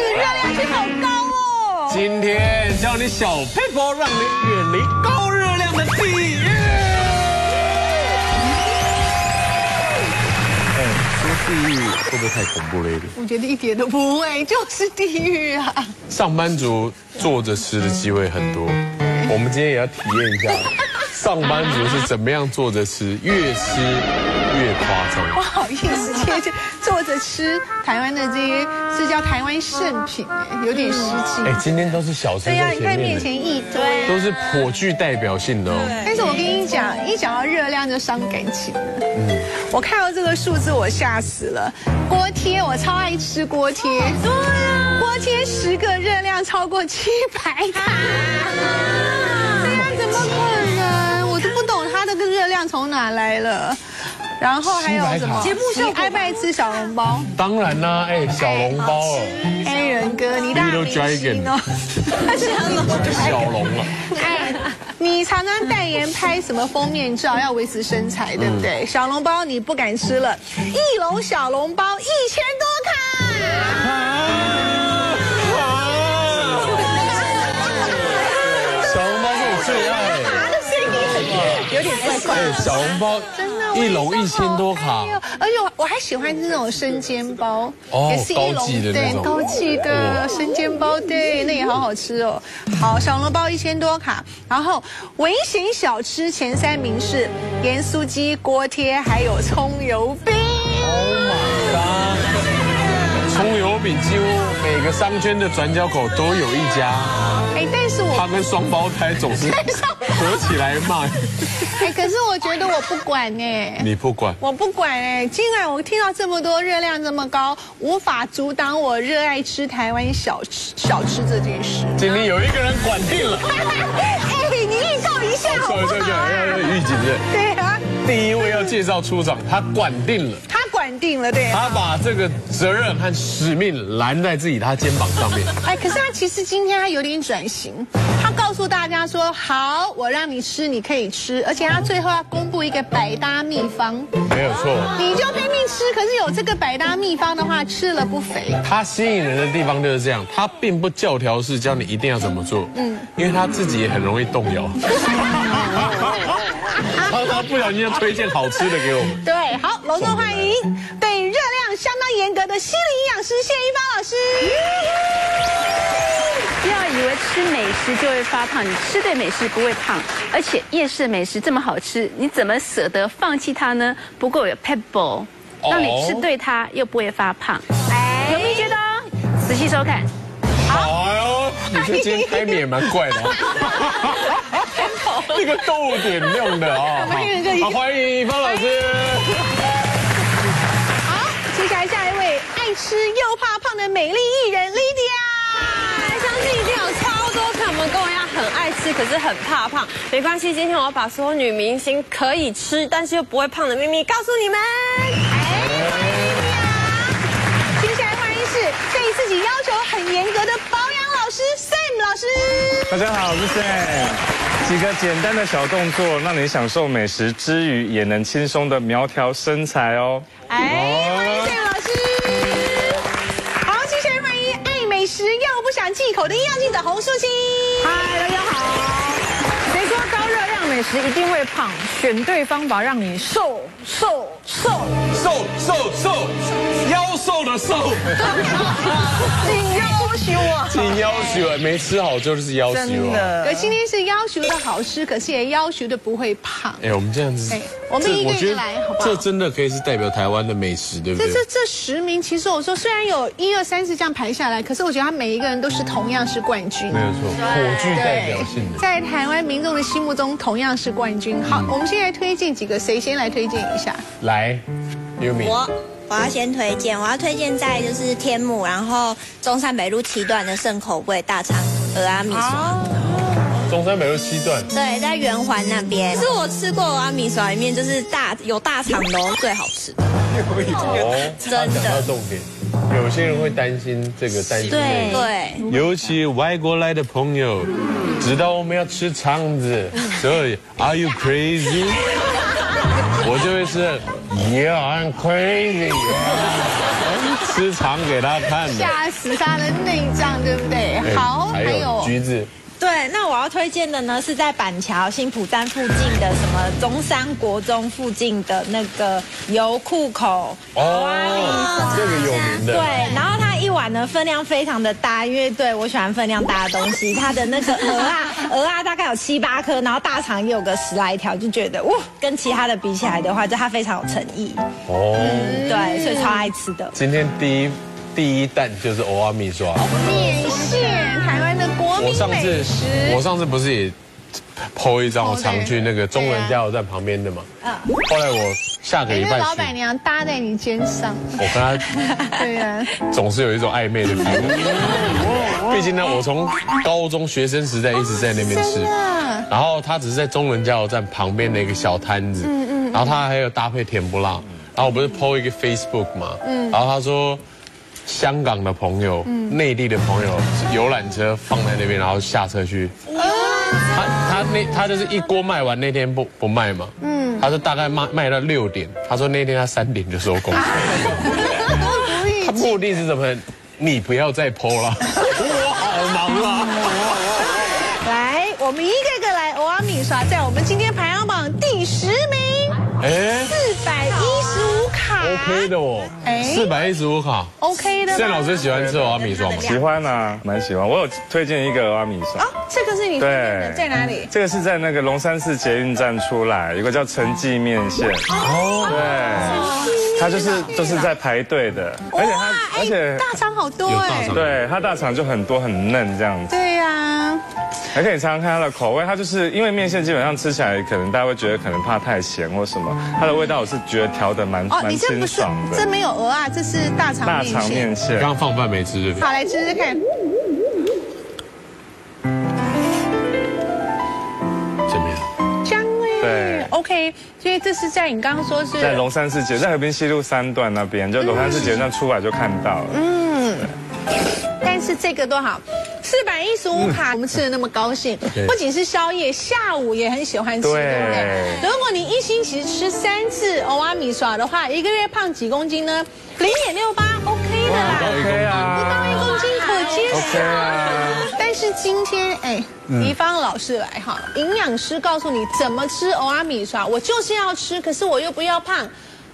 热量好高哦。今天教你小配包，让你远离高热量的地狱。地狱会不会太恐怖了一点？我觉得一点都不会，就是地狱啊！上班族坐着吃的机会很多，我们今天也要体验一下，上班族是怎么样坐着吃，越吃越夸张。不好意思，接着坐着吃台湾的这些，是叫台湾圣品，哎，有点失敬。哎，今天都是小吃对呀，在你看面前一堆。都是颇具代表性的哦。但是我跟你讲，一讲到热量就伤感情了。嗯，我看到这个数字我吓死了。锅贴我超爱吃锅贴，对啊，锅贴十个热量超过七百卡。怎么可能？我都不懂它的热量从哪来了。然后还有什么？节目上爱不爱吃小笼包？当然啦，哎，小笼包哦，黑人哥，你大明星哦，小笼啊，哎，你常常代言拍什么封面照，要维持身材，对不对？小笼包你不敢吃了，一笼小笼包一千多卡。小笼包是我最爱。有点怪怪哎，的。小笼包真的，一笼一千多卡哎，呦而且我我还喜欢吃那种生煎包，哦也是一高级的那种对高级的生煎包，对，那也好好吃哦。好，小笼包一千多卡，然后微型小吃前三名是盐酥鸡、锅贴，还有葱油饼。Oh my god！几乎每个商圈的转角口都有一家，哎，但是我他跟双胞胎总是 合起来卖。哎，可是我觉得我不管哎。你不管，我不管哎，今晚我听到这么多热量这么高，无法阻挡我热爱吃台湾小吃小吃这件事。今天有一个人管定了。哎，你预告一下好不对预警的。对啊，第一位要介绍出场，他管定了，定了，对。他把这个责任和使命揽在自己他肩膀上面。哎，可是他其实今天他有点转型，他告诉大家说：“好，我让你吃，你可以吃，而且他最后要公布一个百搭秘方，没有错，你就拼命吃。可是有这个百搭秘方的话，吃了不肥。他吸引人的地方就是这样，他并不教条式教你一定要怎么做，嗯，因为他自己也很容易动摇。不小心就推荐好吃的给我们。对，好，隆重欢迎对热量相当严格的心理营养师谢一芳老师。不要以为吃美食就会发胖，你吃对美食不会胖，而且夜市美食这么好吃，你怎么舍得放弃它呢？不过有 pebble，让你吃对它又不会发胖，有秘诀的哦。仔细收看。哎呦，你这今天开面也蛮怪的哦，这个逗点用的啊。们一人就一个好，欢迎方老师。好，接下来下一位爱吃又怕胖的美丽艺人 Lydia。相信一定有超多看我们跟我一样很爱吃，可是很怕胖。没关系，今天我要把所有女明星可以吃，但是又不会胖的秘密告诉你们。哎，欢迎你啊接下来欢迎是对自己要求很严格的保养老师 Sam 老师。大家好，我是 Sam。几个简单的小动作，让你享受美食之余，也能轻松的苗条身材哦。哎，欢迎 Sam 老师。好，接下来欢迎爱美食又不想忌口的营养记者洪淑清。嗨，大家好。谁说高热量美食一定会胖？选对方法，让你瘦瘦瘦。瘦瘦瘦，腰瘦的瘦，紧要求啊！挺要求，没吃好就是要求啊。真的可今天是要求的好吃，可是也要求的不会胖。哎，我们这样子哎，我们一个一个来好不好这真的可以是代表台湾的美食，对不对？这这这十名，其实我说虽然有一二三四这样排下来，可是我觉得他每一个人都是同样是冠军。没有错，颇具代表性的。在台湾民众的心目中同样是冠军。好，我们现在推荐几个，谁先来推荐一下？来，优米，我我要先推荐，我要推荐在就是天母，然后中山北路七段的圣口味大肠鹅阿米刷。中山北路七段，对，在圆环那边，是我吃过鹅阿米刷里面就是大有大肠的哦最好吃的。哦，真的。讲到重点，有些人会担心这个担心那对，对，尤其外国来的朋友，知道我们要吃肠子，所以 Are you crazy？我就会是 Yeah I'm crazy，吃肠给他看的。吓死他的内脏，对不对？哎好，还有橘子，对，那我要推荐的呢是在板桥新浦站附近的什么中山国中附近的那个油库口哦，这个有名的。对，然后它一碗呢分量非常的大，因为对我喜欢分量大的东西。它的那个鹅啊，鹅啊大概有七八颗，然后大肠也有个十来条，就觉得哇，跟其他的比起来的话，就它非常有诚意。哦，对，所以超爱吃的。今天第一第一弹就是欧阿米刷。面线，台湾的国民我上次美食。我上次不是也 PO 一张我常去那个中人加油站旁边的嘛？后来我下个哎，礼拜老板，娘搭在你肩上，我跟她 对呀，总是有一种暧昧的 feel。毕竟呢，我从高中学生时代一直在那边吃，然后他只是在中人加油站旁边的一个小摊子，然后他还有搭配甜不辣，然后我不是 PO 一个 Facebook 嘛，然后他说。香港的朋友、内地的朋友，游览车放在那边，然后下车去。那他就是一锅卖完，那天不不卖嘛。嗯，他说大概卖卖到六点，他说那天他三点就收工。他目的是什么？你不要再剖了，我好忙啊。来，我们一个个来欧阿米刷，在我们今天排行榜第十名，哎四百一十五卡，OK 的哦，哎四百一十五卡。，OK 的吗。盛老师喜欢吃欧阿米刷吗？喜欢啊，蛮喜欢。我有推荐一个鹅阿米刷。哦，这个是你推荐的，对在哪里？这个是在那个龙山寺捷运站出来，有个叫陈记面线。哦，对，它就是就是在排队的，而且它而且哎大肠好多哎对它大肠就很多很嫩这样子，对呀，还可以尝尝看它的口味。它就是因为面线基本上吃起来可能大家会觉得可能怕太咸或什么，它的味道我是觉得调的蛮哦，蛮清爽的。这没有鹅啊，这是大肠大面线肠面。线刚，刚放饭没吃？好，来吃吃看。怎么样？香味。对，OK，所以这是在你刚刚说是在龙山寺街，在河滨西路三段那边，就龙山寺街那出来就看到了。嗯但是这个多好，四百一十五卡，我们吃的那么高兴，不仅是宵夜，下午也很喜欢吃，对对不对？如果你一星期吃三次欧阿米耍的话，一个月胖几公斤呢？零点六八，OK 的啦，OK 不到啊一公斤可接受。但是今天，哎，怡芳老师来哈，营养师告诉你怎么吃欧阿米刷，我就是要吃，可是我又不要胖，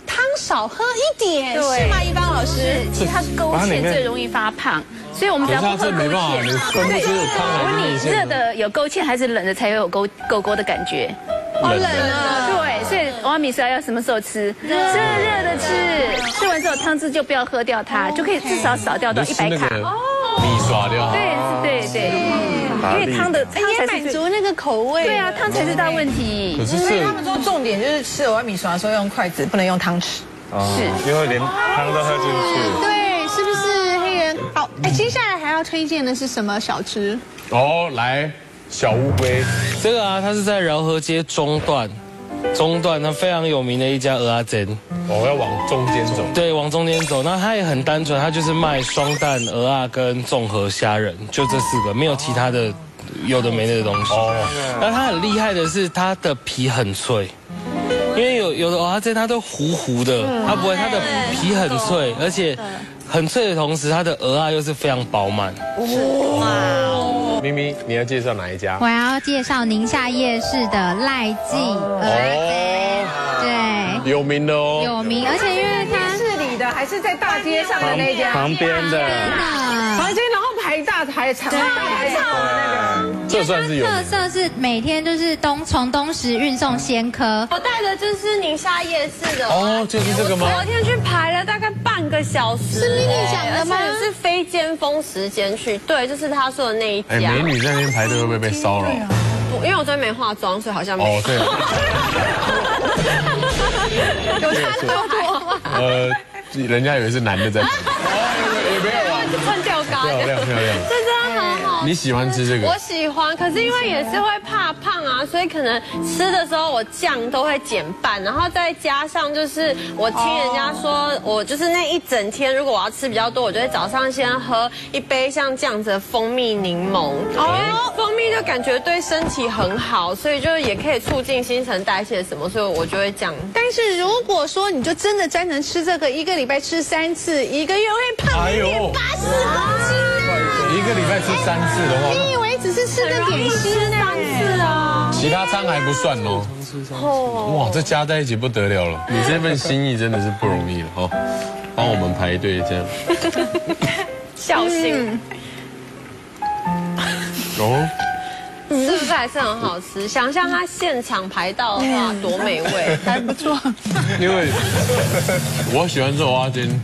汤少喝一点，是吗？怡芳老师？其实它勾芡最容易发胖，所以我们只要不喝可是没办法勾芡你我问你，热的有勾芡还是冷的才有勾勾勾的感觉？好冷啊！对，所以欧阿米刷要什么时候吃？吃热的吃，吃完之后汤汁就不要喝掉它，就可以至少少掉到就一百卡。米刷就好。对对对，因为汤的汤也才是最满足那个口味。对啊，汤才是大问题可。是所以他们说重点就是吃碗米刷的时候用筷子，不能用汤匙。是，因为连汤都喝进去。对，哎，接下来还要推荐的是什么小吃？哦，来小乌龟，这个啊，它是在饶河街中段，中段它非常有名的一家鹅阿珍。我要往中间走。对，往中间走，那它也很单纯，它就是卖双蛋鹅啊跟综合虾仁，就这四个，没有其他的有的没的东西。哦，那它很厉害的是它的皮很脆，因为有有的蚵仔煎它都糊糊的，它不会，它的皮很脆，而且很脆的同时，它的鹅啊又是非常饱满。哇。咪咪，你要介绍哪一家？我要介绍宁夏夜市的赖记。鹅哦，对，有名的哦。有名，而且因为它市里的还是在大街上的那家，旁边的，旁边然后排大排长，对。排长那个。这算是特色是每天就是东从东石运送鲜科，我带的就是宁夏夜市的。哦就是这个吗？昨天去排了大概半个小时，是咪咪讲的吗？是非尖峰时间去，对，就是他说的那一哎，家。美女在那边排队会不会被骚扰？不因为我昨天没化妆，所以好像没。哦，对，有差多吗？呃，人家以为是男的在 也没有啊，漂亮漂亮。你喜欢吃这个我？喜欢，可是因为也是会怕胖啊，所以可能吃的时候我酱都会减半，然后再加上就是我听人家说，我就是那一整天如果我要吃比较多，我就会早上先喝一杯像这样子的蜂蜜柠檬，因为蜂蜜就感觉对身体很好，所以就也可以促进新陈代谢什么，所以我就会这样。但是如果说你就真的专程吃这个，一个礼拜吃三次，一个月会胖哎呦零点八十公斤呢。一个礼拜吃三次的话，你以为只是吃个点心三次啊，其他餐还不算哦。哇，这加在一起不得了了！你这份心意真的是不容易了哦，帮我们排队这样。孝心哦，是不是还是很好吃？想象它现场排到的话，多美味！还不错。因为我喜欢吃蚵仔煎，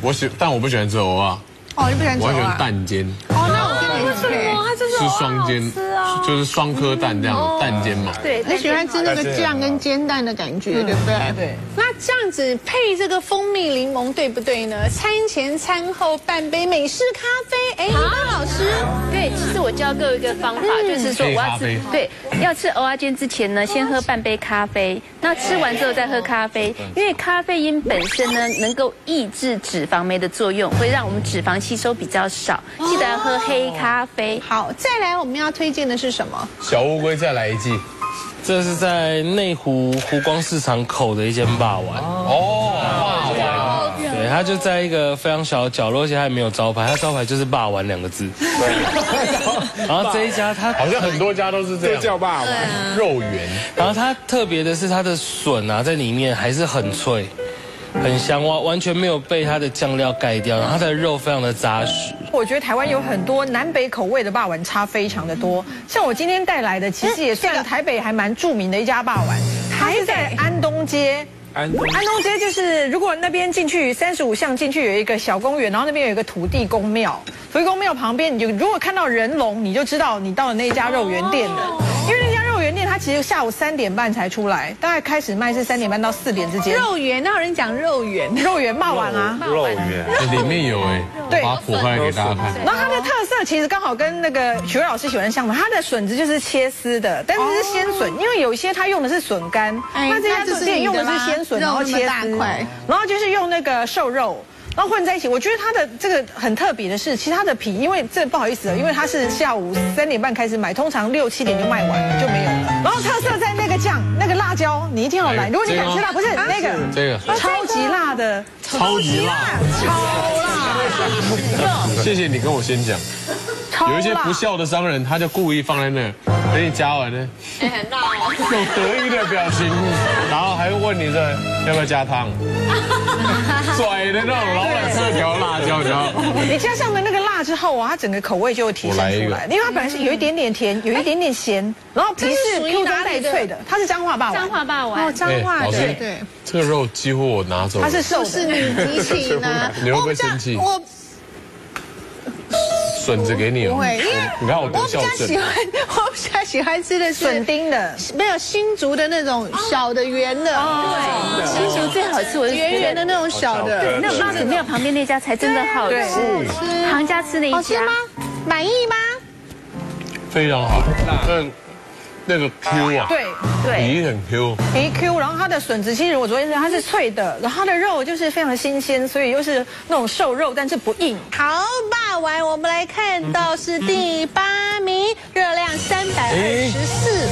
我喜，但我不喜欢吃蚵仔，哦，你不喜欢吃我喜欢啊？蛋煎，哦，那我跟你很配。它就是是双煎，就是双颗蛋这样蛋煎嘛。对，你喜欢吃那个酱跟煎蛋的感觉，对不对？对。那这样子配这个蜂蜜柠檬，对不对呢？餐前餐后半杯美式咖啡，哎，一般老师对，其实我教各位一个方法，就是说我要吃对，要吃蚵仔煎之前呢，先喝半杯咖啡，那吃完之后再喝咖啡，因为咖啡因本身呢能够抑制脂肪酶的作用，会让我们脂肪吸收比较少。记得要喝黑咖啡。好，再来我们要推荐的是什么？小乌龟再来一季这是在内湖湖光市场口的一间霸王。哦，对，它就在一个非常小的角落，而且它也没有招牌，它招牌就是“霸王”两个字。对然后这一家它好像很多家都是这样，叫霸王。肉圆，然后它特别的是它的笋啊，在里面还是很脆，很香，完完全没有被它的酱料盖掉，然后它的肉非常的扎实。我觉得台湾有很多南北口味的霸王差非常的多，像我今天带来的，其实也算台北还蛮著名的一家霸王，它是在安东街。安东安东街就是，如果那边进去三十五巷进去有一个小公园，然后那边有一个土地公庙，土地公庙旁边你就如果看到人龙，你就知道你到了那家肉圆店了，圆店它其实下午三点半才出来，大概开始卖是三点半到四点之间。肉圆，那有人讲肉圆，肉圆卖完啊，肉圆，哎里面有哎，对把它剖开给大家看。然后它的特色其实刚好跟那个许巍老师喜欢的相反，它的笋子就是切丝的，但是是鲜笋，因为有一些它用的是笋干，哎那这家店用的是鲜笋，然后切丝块，然后就是用那个瘦肉。然后混在一起，我觉得它的这个很特别的是，其实它的皮，因为这不好意思了，因为它是下午三点半开始买，通常六七点就卖完了，就没有了。然后特色在那个酱，那个辣椒，你一定要来。哎如果你敢吃辣，不是那个这个超级辣的，超级辣，超辣，谢谢你跟我先讲。有一些不孝的商人，他就故意放在那，等你加完呢，哎，很辣哦。用得意的表情，然后还会问你这要不要加汤，拽的那种老板色条辣椒，你知道吗？你加上了那个辣之后啊，它整个口味就会体现出来因为它本来是有一点点甜，有一点点咸，然后皮是 Q 中哪里的带脆的，它是彰化霸王，彰化霸王哦，彰化的，哎老师对，这个肉几乎我拿走了，它是瘦是的。你激情呢？你会不我笋子给你哦。不会，因为你看我我比多孝顺。较喜。欢，我比较喜欢吃的是笋丁的，没有新竹的那种小的圆的，对，新竹最好吃，我是圆圆的那种小的，对那妈祖庙旁边那家才真的好吃，行家吃那一家。好吃吗？满意吗？非常好，那那个 Q 啊，对，对，皮很 Q，皮 Q，然后它的笋子其实我昨天说它是脆的，然后它的肉就是非常的新鲜，所以又是那种瘦肉，但是不硬。好，霸完我们来看到是第八名，热量三百二十四